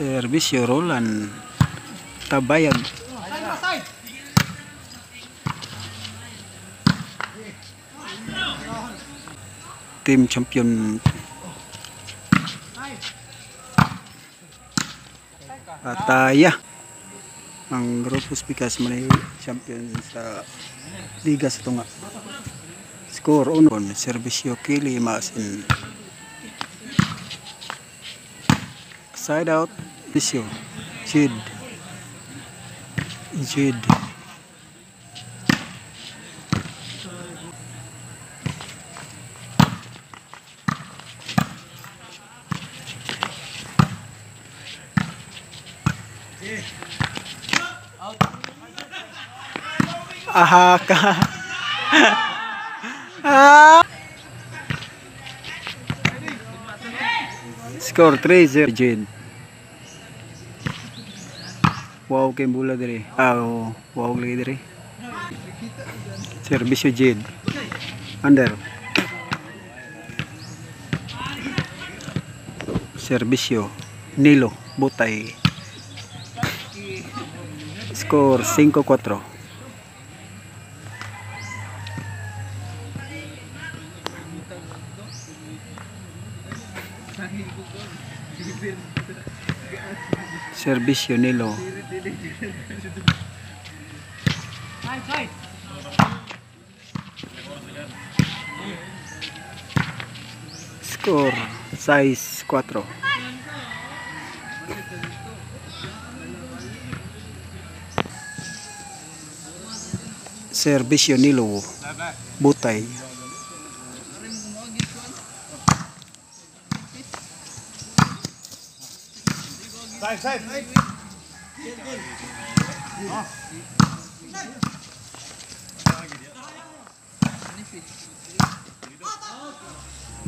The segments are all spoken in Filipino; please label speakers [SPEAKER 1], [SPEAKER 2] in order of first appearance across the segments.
[SPEAKER 1] Servisyo Roland Tabayag Team champion. Ataya. Ang Grupos Pikas man ay champion sa liga sa tunga. Score unon servisyo kili masin. Side out. Visyo Jid. Jid Aha ka. ah. Score 3-0 Jid. Wow kay dire. Ah, oh, wow lagi dire. Servisyo Jid. Under. Servisyo Nilo Butay. Score 5-4. Servisyo Nilo. Score 6-4. Servisyo Nilo. Butay.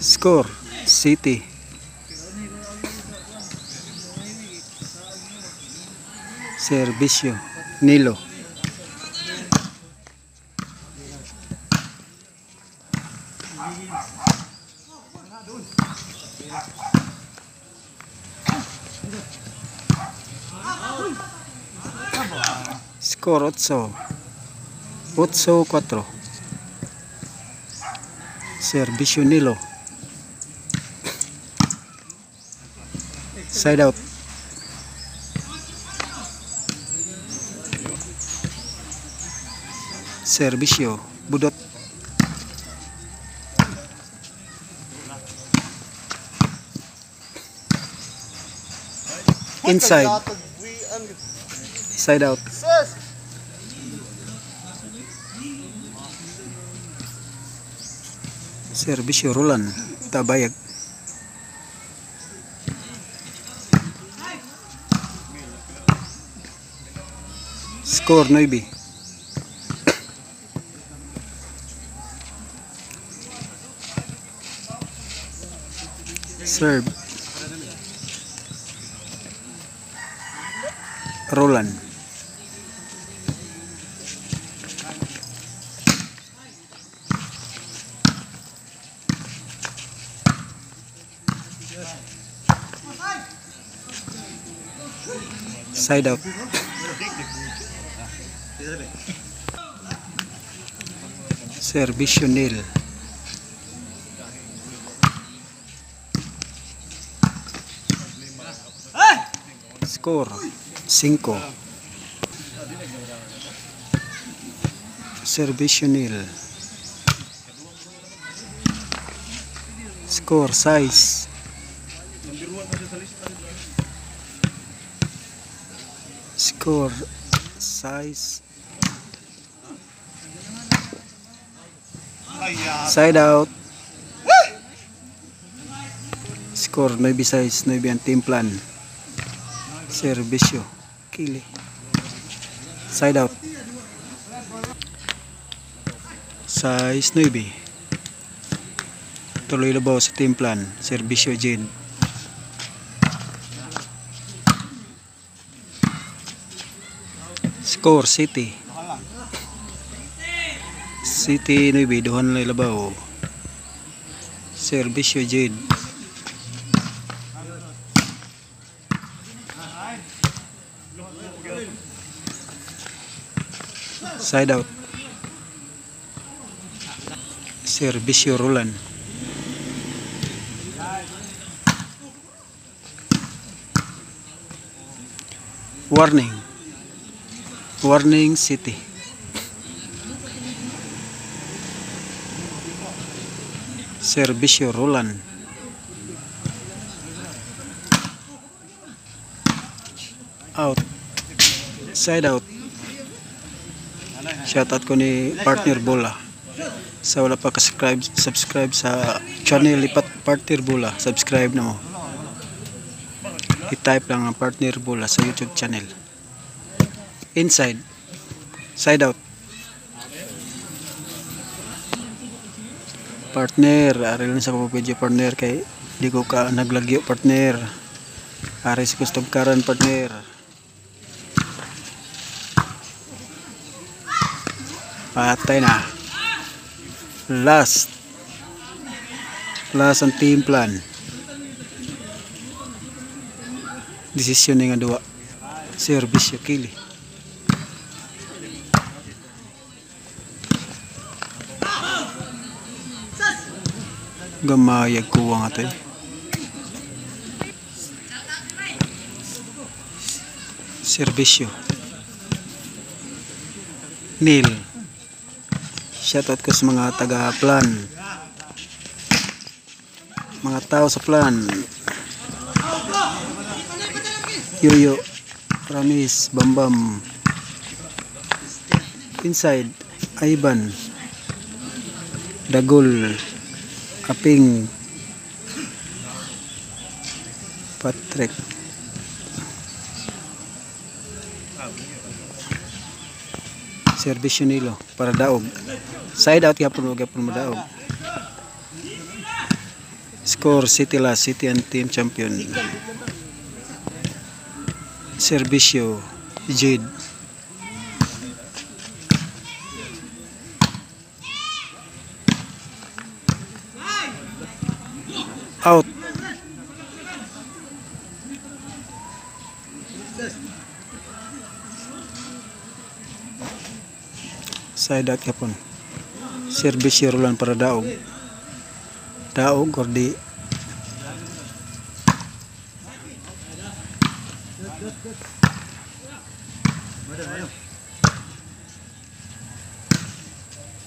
[SPEAKER 1] Score City. Servisyo Nilo. Score 8. 8-4. Servisyo Nilo. Side out. Servisyo Budot. Inside. Side out. Servisyo Roland Tabayag. Score 9. Serve. Roland. Side out. Servisyo nil. Score 5. Servisyo nil. Score 6. Score 6. Side out. Score 9-6, 9 ang team plan. Servisyo. Kili. Side out. Size 9. Tuloy labaw sa team plan. Servisyo Jade. Score City. City 9. Duhan na labaw. Servisyo Jade. Side out. Servisyo Roland. Warning. Warning City. Servisyo Roland. Out. Side out. Shoutout ko ni partner Bola. Sa wala pa ka-subscribe subscribe sa channel ni Pat Partner Bola, subscribe na mo. I-type lang ang Partner Bola sa YouTube channel. Inside. Side out. Partner, ari lang sa video partner kay di ko ka naglagyo partner. Ari sa custom karan partner. Patay na. Last. Last ang team plan. Desisyon nga duwa. Service yung kili. Gamayag kuwa nga tayo. Servisyo. Neil. Shoutout ko sa mga taga plan. Mga tao sa plan. Yoyo. Ramis. Bambam. Inside. Ivan. Dagol. Aping. Patrick. Servisyo nilo para daog. Side out yapon mo yapon mo daog. Score City last City and team champion. Servisyo Jade. Out. Side out yapon. Servisyo rulan para daog. Daog or di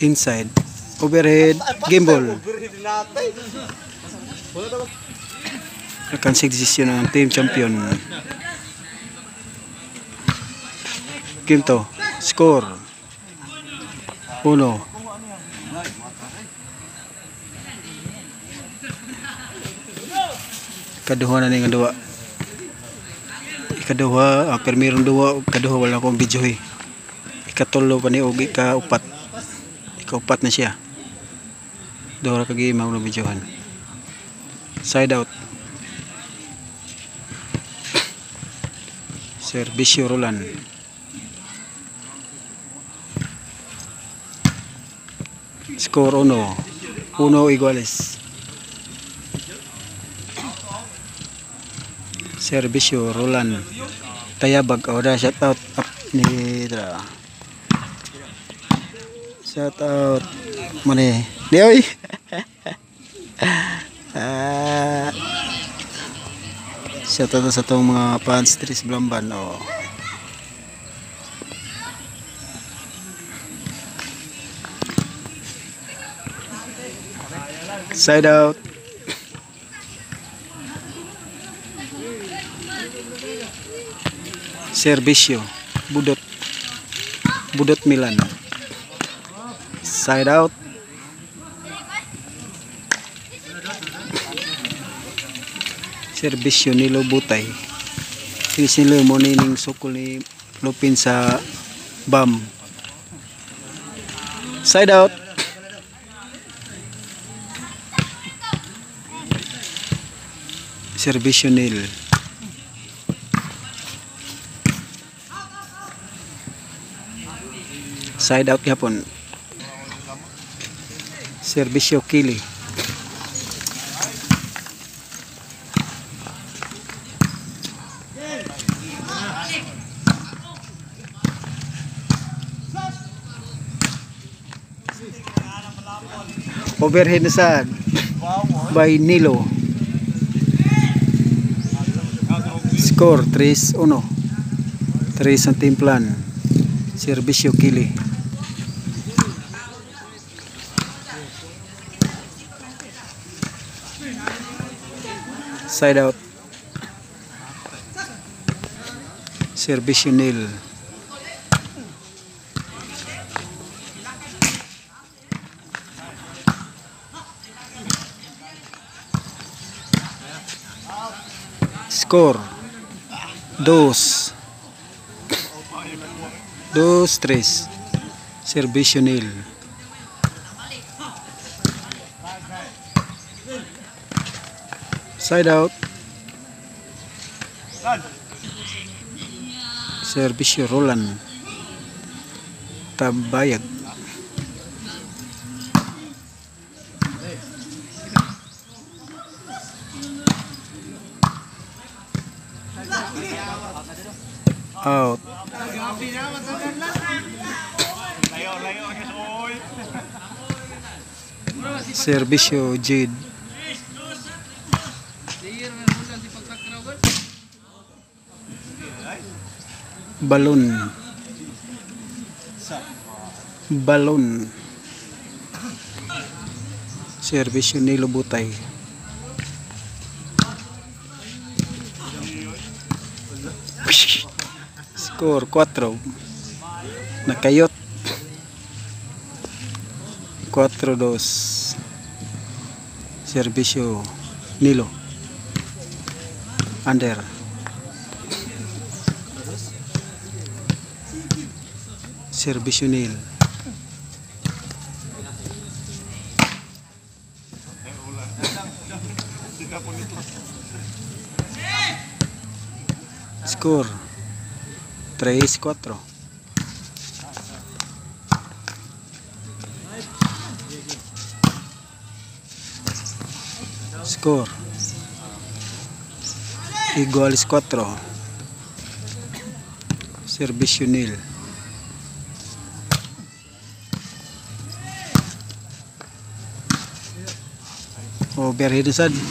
[SPEAKER 1] inside overhead gimbal nakansig desisyon ng team champion. Game to. Score. Uno. Ikaduha na ni nga duwa ikaduha ah, permirong duwa ikaduha wala akong video eh. Ikatulo pa ni og ikaupat ikaupat na siya. Duha ra ka game ako na videohan side out. Servisyo Roland. Score uno. Uno iguales. Servisyo Roland. Tayabag Oda shout out. Up ni Dra shout out. Mani di shout out sa tong mga fans Tris Blamban oh. side out. Servisyo Budot. Budot Milan. Side out serbisyo ni Lobutay. Sinilo mo ni ning sukol ni Lupin sa BAM. Side out. Serbisyo nil. Side out yapon. Serbisyo kili. Overhead na sad by Nilo. Score 3-1. 3 ang timplan. Servisyo kili. Side out. Servisyo nil. Score. Dos. Dos, tres. Servisyo nil. Side out. Servisyo Roland. Tabayag. Servisyo Jade. Balon. Balon. Servisyo ni Lubutay. Score 4. Nakayot. 4-2. Servisyo Nilo. Under. Servisyo Nil. Score 3-4. Score iguales 4. Servisyo nil. Overhead sad.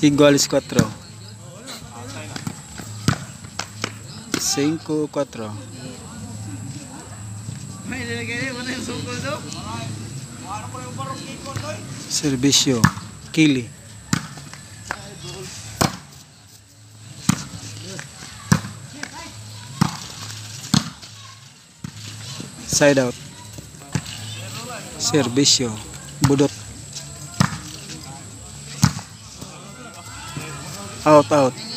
[SPEAKER 1] Iguales 4. 5, 4. Servisyo. Kili. Side out. Servisyo. Budot. Out, out.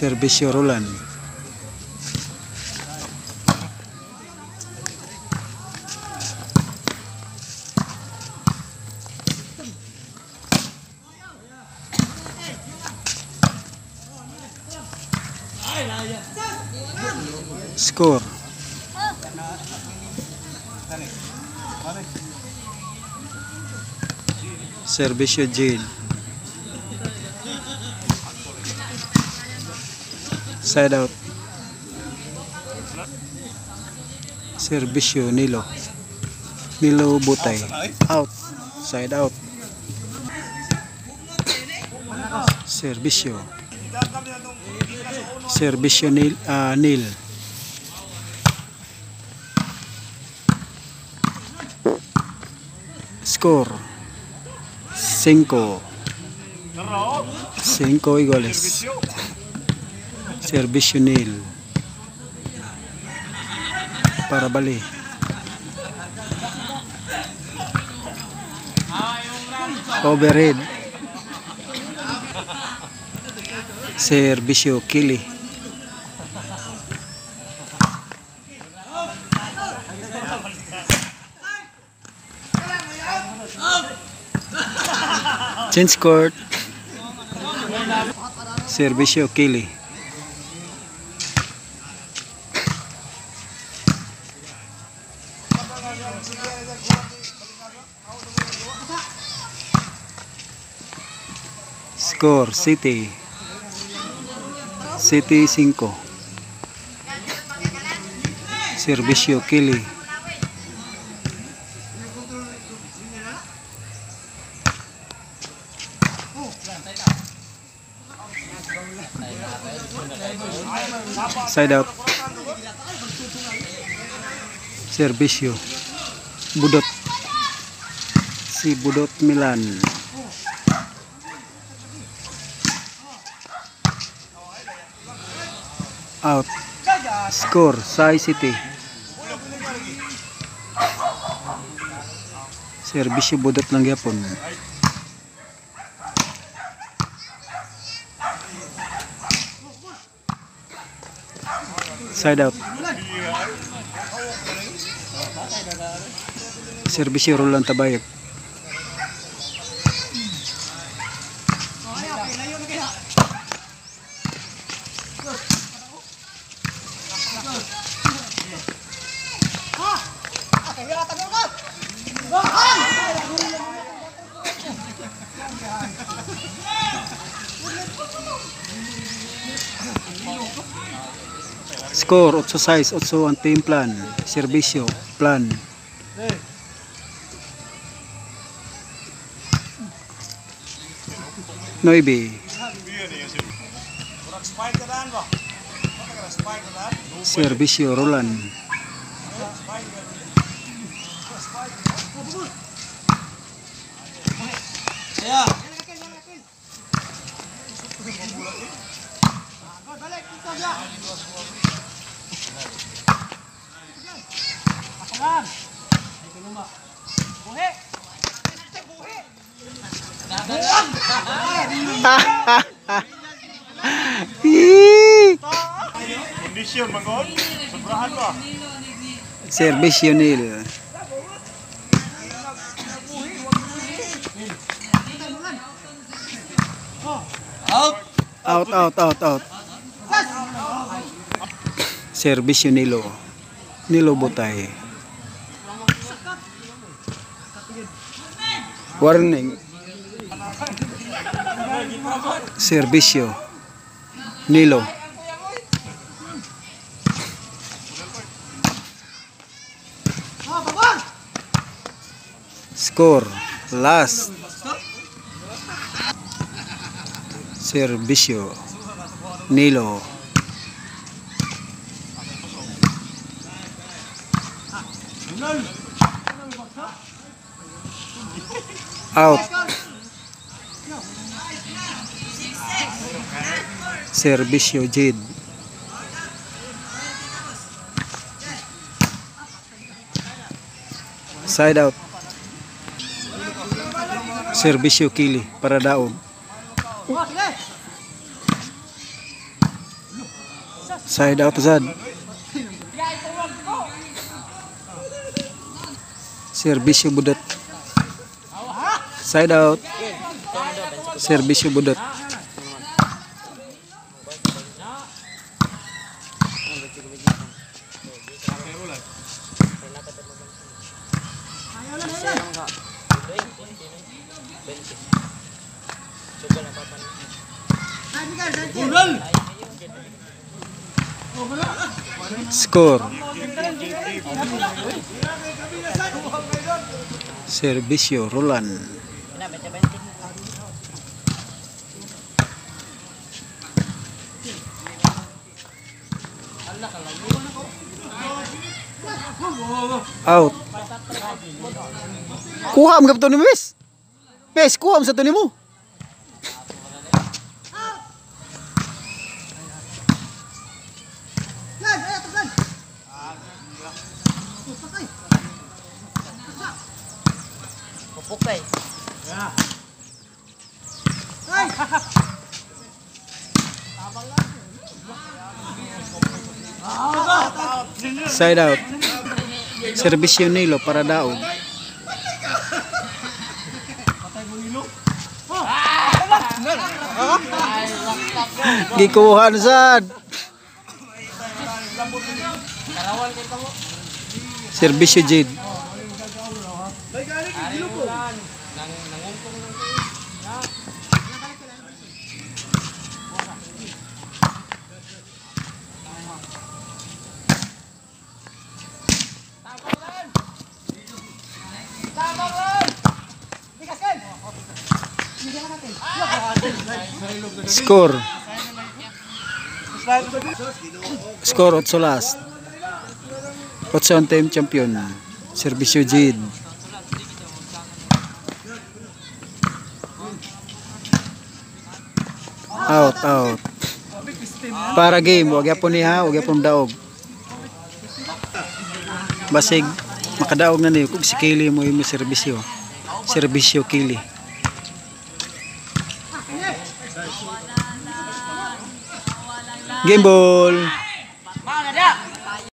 [SPEAKER 1] Servisyo Roland. Score. Servisyo Jade. Side out. Servisyo Nilo. Nilo Butay. Out. Side out. Servisyo. Servisyo Nil, ah, Nil. Score. 5. 5 iguales. Servisyo nil. Para bali. Overhead. Servisyo Kili. Change court. Servisyo Kili. Score City. City 5. Servisyo Kili. Side out. Servisyo. Budot. Si Budot Milan. Out. Score. Sai City. Servisyo budot lang yapon. Side out. Servisyo Roland Tabayok. Score 8-6, 8 ang team plan. Servisyo, plan. Noibe. Servisyo Roland.
[SPEAKER 2] Kondisyon manggon. Sobrahan ba?
[SPEAKER 1] Servisyo nil. Out, out, out, out. Servisyo nilo. Nilo butay. Warning. Servisyo. Nilo. Score. Last. Servisyo. Nilo. Out. Servisyo Jid. Side out. Servisyo Kili para daog. Side out Zad. Servisyo Budot. Side out. Servisyo Budot. Score. Servisyo Roland. Out. Kuha ang gapto ni Wes. Wes, kuha ang sa to ni mo. Side out. Servisyo nilo para daog. Gikuhan sad. Servisyo jid. Score. Score 8 last. 8 ang team champion. Servisyo Jid. Out, out. Para game, wag yapon niya, wag yapon daog. Basig makadaog na ni kung si Kili mo imo serbisyo. Serbisyo Kili. Game ball.